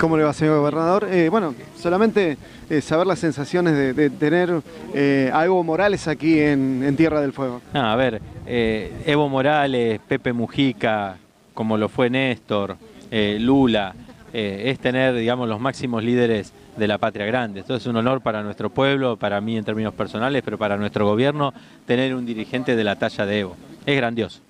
¿Cómo le va, señor gobernador? Eh, bueno, solamente eh, saber las sensaciones de, tener eh, a Evo Morales aquí en, Tierra del Fuego. a ver, Evo Morales, Pepe Mujica, como lo fue Néstor, Lula, es tener, digamos, los máximos líderes de la patria grande. Esto es un honor para nuestro pueblo, para mí en términos personales, pero para nuestro gobierno, tener un dirigente de la talla de Evo. Es grandioso.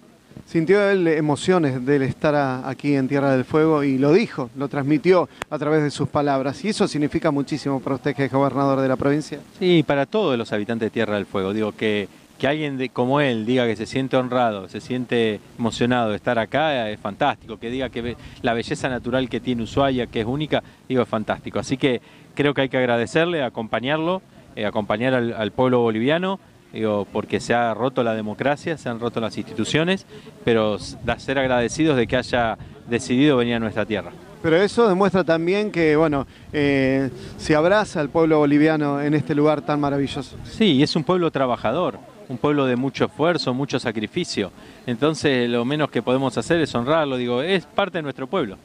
Sintió él emociones del estar aquí en Tierra del Fuego y lo dijo, lo transmitió a través de sus palabras. ¿Y eso significa muchísimo para usted que es gobernador de la provincia? Sí, para todos los habitantes de Tierra del Fuego. Digo que, que alguien como él diga que se siente honrado, se siente emocionado de estar acá, es fantástico. Que diga que la belleza natural que tiene Ushuaia, que es única, digo, es fantástico. Así que creo que hay que agradecerle, acompañarlo, eh, acompañar al pueblo boliviano digo, porque se ha roto la democracia, se han roto las instituciones, pero ser agradecidos de que haya decidido venir a nuestra tierra. Pero eso demuestra también que, bueno, eh, se abraza al pueblo boliviano en este lugar tan maravilloso. Sí, es un pueblo trabajador, un pueblo de mucho esfuerzo, mucho sacrificio. Entonces, lo menos que podemos hacer es honrarlo, digo, es parte de nuestro pueblo.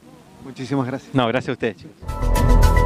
Muchísimas gracias. No, gracias a ustedes, chicos.